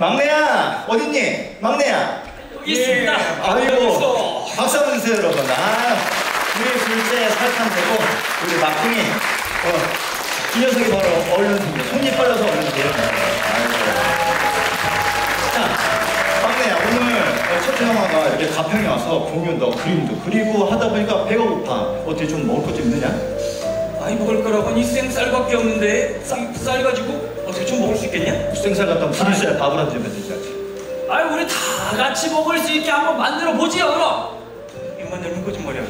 막내야! 어딨니? 막내야! 여기 있습니다. 아이고 박수 한번 주세요 여러분. 아 우리 둘째 살탄되고 우리 막둥이 어, 이 녀석이 바로 얼른입니다 손이 빨라서 얼른이에요. 자 막내야 오늘 어, 첫째 형아가 이렇게 가평에 와서 공연도 그림도 그리고 하다 보니까 배가 고파. 어떻게 좀 먹을 것 좀 있느냐? 아이 먹을 거라고 이 생쌀밖에 없는데 쌀, 쌀 가지고 어떻게 좀 먹을 수 있겠냐? 생살 갖다 부르셔야 밥을 한점 해드려야지 아이 우리 다 같이 먹을 수 있게 한번 만들어 보지요 그럼. 입만 열면 거짓말이야.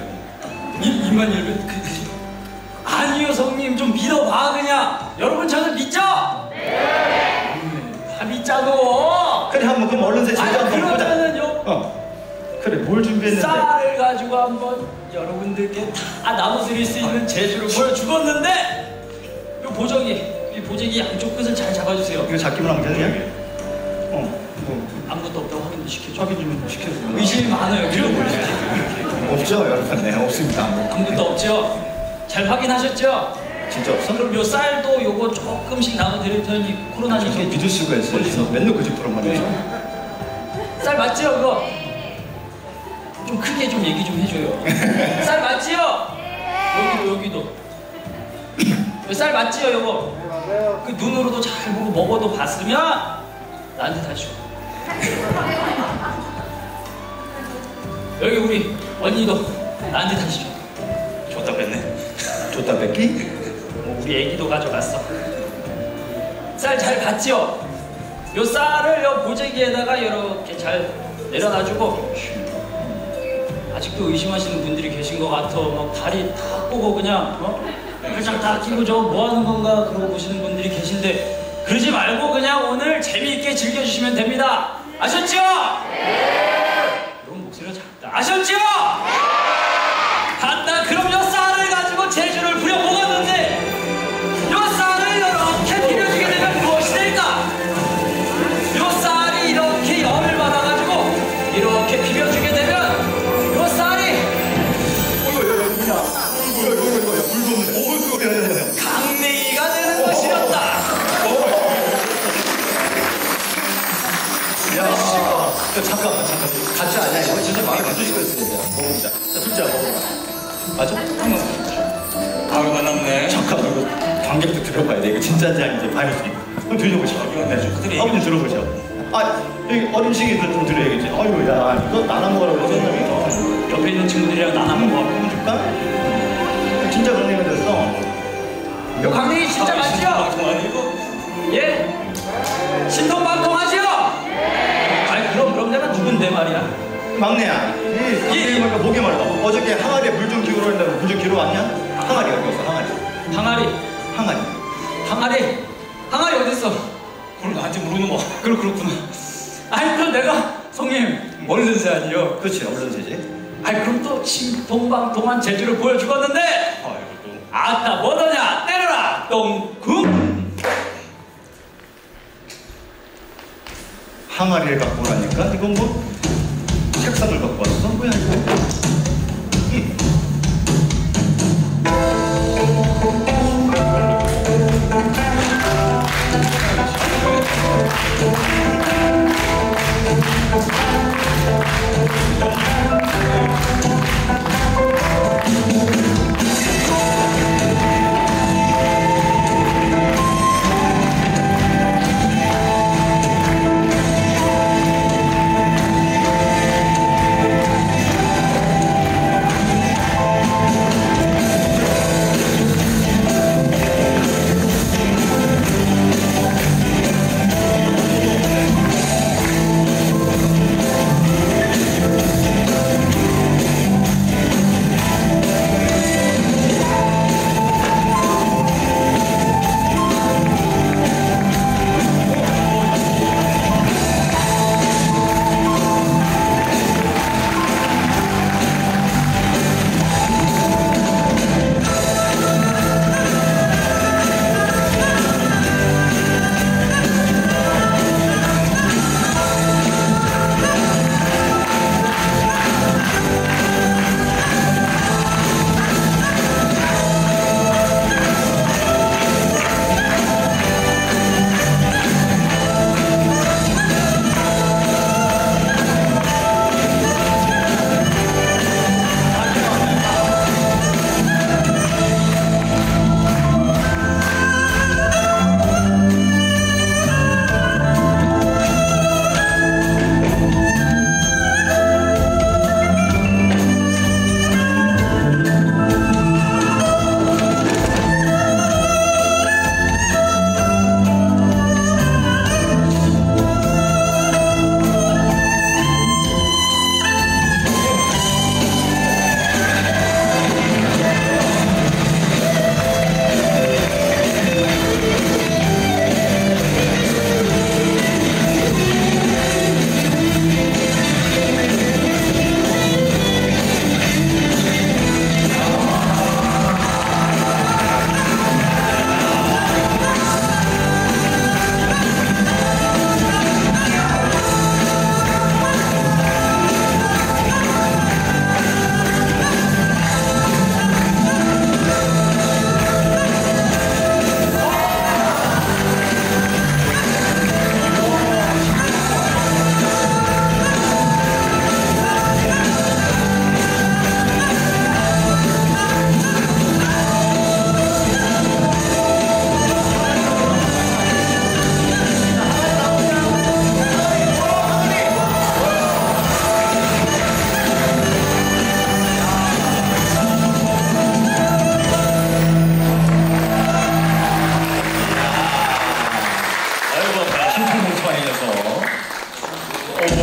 입 입만 열면 그, 그 아니요 성님 좀 믿어봐 그냥. 여러분 저는 믿죠? 네. 다 믿자고. 그래 한번 그럼 얼른 새 진짜 한번 보자 그러면은요. 어 그래 뭘 준비했는데 쌀을 가지고 한번 여러분들께 다 나눠드릴 수 있는 재주를 보여주었는데 이 보정이 이 보정이 양쪽 끝을 잘 잡아주세요. 이거 잡기만 하면 되느냐? 어 뭐, 아무것도 없다고 확인도 시켜줘. 확인 좀 시켜주세요 의심이 많아요. 그런 걸 없죠 여러분 네 없습니다 아무것도 없죠? 잘 확인하셨죠? 진짜 없어? 그럼 요 쌀도 요거 조금씩 나눠드릴 테니 코로나니까 저 믿을 수가 있어 그래서 맨날 그 집으로 말이죠 쌀 맞지요 그거? 좀 크게 좀 얘기 좀 해줘요. 쌀 맞지요? 여기도 여기도. 쌀 맞지요 요거? 그 눈으로도 잘 보고 먹어도 봤으면 나한테 다시 줘. 여기 우리 언니도 나한테 다시 줘. 줬다 뺐네. 줬다 뺏기? 뭐 우리 애기도 가져갔어. 쌀 잘 봤죠? 요 쌀을 요 보재기에다가 이렇게 잘 내려놔주고 아직도 의심하시는 분들이 계신 것 같아. 막 다리 다 꼬고 그냥 어? 그냥 다 끼고 저뭐 하는 건가 그러고 보시는 분들이 계신데 그러지 말고 그냥 오늘 재미있게 즐겨주시면 됩니다. 아셨죠? 네. 너무 목소리가 작다. 아셨죠? 가짜 아니야. 이거 진짜 마음에 안 드실 거였어요. 먹어보자. 자, 둘째 먹어봐. 맞아? 바로 만났네. 잠깐만, 이거 관객도 들어봐야 돼. 이거 진짜인지 아닌지 봐야지. 그럼. 그들의 아버님 들어보시오. 아, 여기 어림식이들 좀 들어야겠지. 아유, 야, 이거 나눠 먹으라고 했었는데. 옆에 있는 친구들이랑 나눠 먹어. 한번 줄까? 진짜 얘기가 됐어. 요 강냉이 진짜 맞죠? 아니고 예? 신통방통하죠? 아니 그럼 그럼 내가 누군데 말이야? 막내야. 이 예, 예. 말까 목이 말라. 어저께 항아리에 물 좀 기울어 했는데 물 좀 기울어 왔냐? 항아리가 어디 갔어, 항아리. 항아리 항아리. 항아리 항아리 어딨어? 그걸 나한테 물어보는 거 그렇 그렇구나. 아니 그럼 내가 성님 얼른새 아니요? 그렇지, 얼른 세지. 아니 그럼 또 신통방통한 재주를 보여주겠는데 아이고 또 아따 뭐더냐 때려라 똥금 항아리를 갖고 오라니까? 이건 뭐 왔어? 뭐야 이거? 응.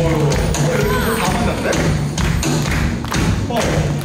어, 이렇게 다 맞는데? 어,